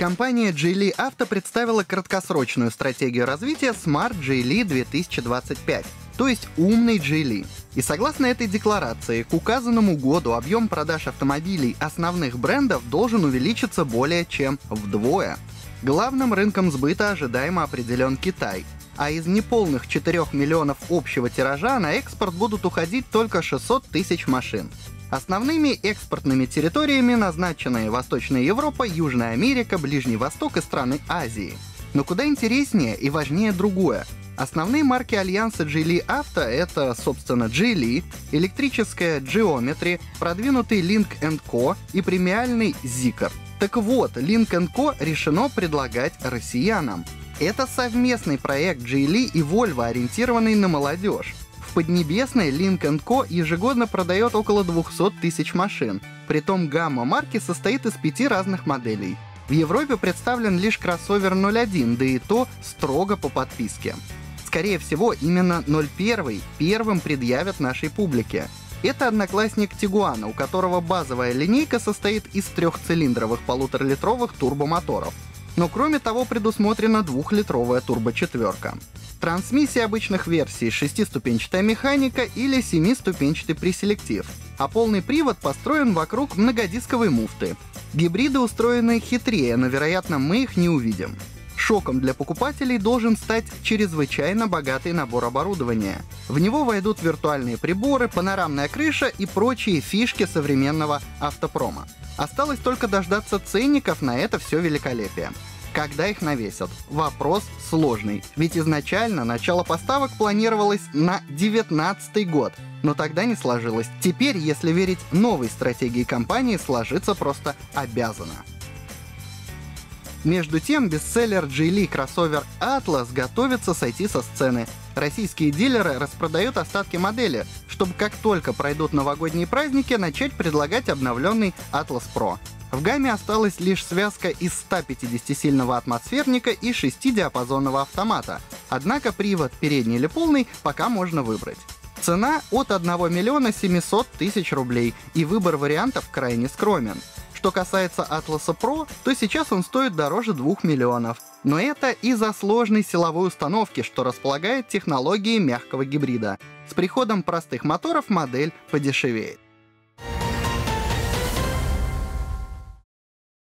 Компания Geely Auto представила краткосрочную стратегию развития Smart Geely 2025, то есть умный Geely. И согласно этой декларации, к указанному году объем продаж автомобилей основных брендов должен увеличиться более чем вдвое. Главным рынком сбыта ожидаемо определен Китай, а из неполных 4 миллионов общего тиража на экспорт будут уходить только 600 тысяч машин. Основными экспортными территориями назначены Восточная Европа, Южная Америка, Ближний Восток и страны Азии. Но куда интереснее и важнее другое. Основные марки альянса Geely Auto — это, собственно, Geely, электрическая Geometry, продвинутый Link Co. и премиальный Zikr. Так вот, Link Co. решено предлагать россиянам. Это совместный проект Geely и Volvo, ориентированный на молодежь. В Link Co. ежегодно продает около 200 тысяч машин. Притом гамма марки состоит из пяти разных моделей. В Европе представлен лишь кроссовер 01, да и то строго по подписке. Скорее всего, именно 01 первым предъявят нашей публике. Это одноклассник Тигуана, у которого базовая линейка состоит из трехцилиндровых полуторалитровых турбомоторов. Но кроме того предусмотрена двухлитровая турбочетверка. Трансмиссия обычных версий — шестиступенчатая механика или семиступенчатый преселектив, а полный привод построен вокруг многодисковой муфты. Гибриды устроены хитрее, но, вероятно, мы их не увидим. Шоком для покупателей должен стать чрезвычайно богатый набор оборудования. В него войдут виртуальные приборы, панорамная крыша и прочие фишки современного автопрома. Осталось только дождаться ценников на это все великолепие. Когда их навесят? Вопрос сложный. Ведь изначально начало поставок планировалось на 19 год. Но тогда не сложилось. Теперь, если верить новой стратегии компании, сложиться просто обязано. Между тем, бестселлер Geely кроссовер Atlas готовится сойти со сцены. Российские дилеры распродают остатки модели, чтобы как только пройдут новогодние праздники, начать предлагать обновленный Atlas Pro. В гамме осталась лишь связка из 150-сильного атмосферника и 6-диапазонного автомата, однако привод передний или полный пока можно выбрать. Цена от 1 миллиона 700 тысяч рублей, и выбор вариантов крайне скромен. Что касается Atlas Pro, то сейчас он стоит дороже 2 миллионов. Но это из-за сложной силовой установки, что располагает технологией мягкого гибрида. С приходом простых моторов модель подешевеет.